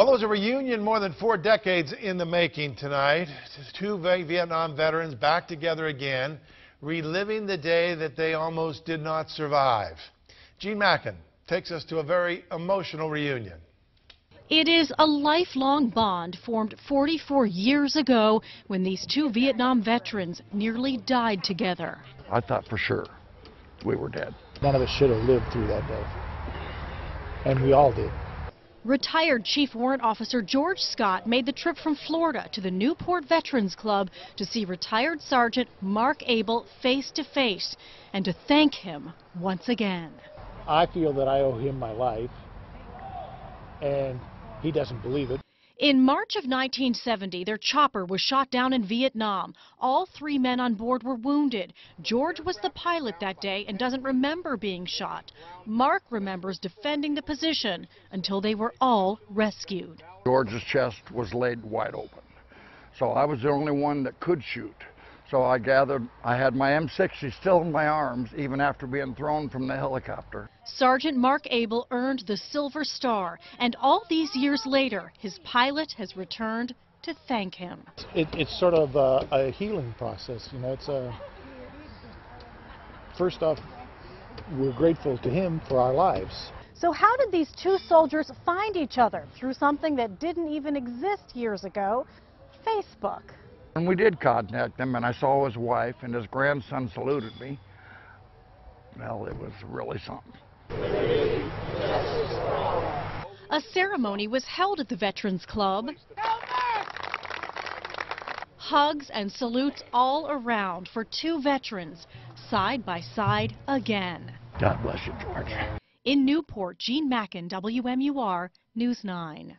Well, it was a reunion more than four decades in the making tonight. Two Vietnam veterans back together again, reliving the day that they almost did not survive. Jean Mackin takes us to a very emotional reunion. It is a lifelong bond formed 44 years ago when these two Vietnam veterans nearly died together. I thought for sure we were dead. None of us should have lived through that day. And we all did. Retired Chief Warrant Officer George Scott made the trip from Florida to the Newport Veterans Club to see retired Sergeant Mark Abel face to face and to thank him once again. I feel that I owe him my life, and he doesn't believe it. In March of 1970, their chopper was shot down in Vietnam. All three men on board were wounded. George was the pilot that day and doesn't remember being shot. Mark remembers defending the position until they were all rescued. George's chest was laid wide open. So I was the only one that could shoot. So I gathered I had my M60 still in my arms even after being thrown from the helicopter. Sergeant Mark Abel earned the Silver Star, and all these years later, his pilot has returned to thank him. It, it's sort of a, a healing process, you know. It's a first off, we're grateful to him for our lives. So how did these two soldiers find each other through something that didn't even exist years ago, Facebook? And we did contact him, and I saw his wife, and his grandson saluted me. Well, it was really something. A ceremony was held at the Veterans Club. Hugs and salutes all around for two veterans, side by side again. God bless you, George. In Newport, Jean Mackin, WMUR, News 9.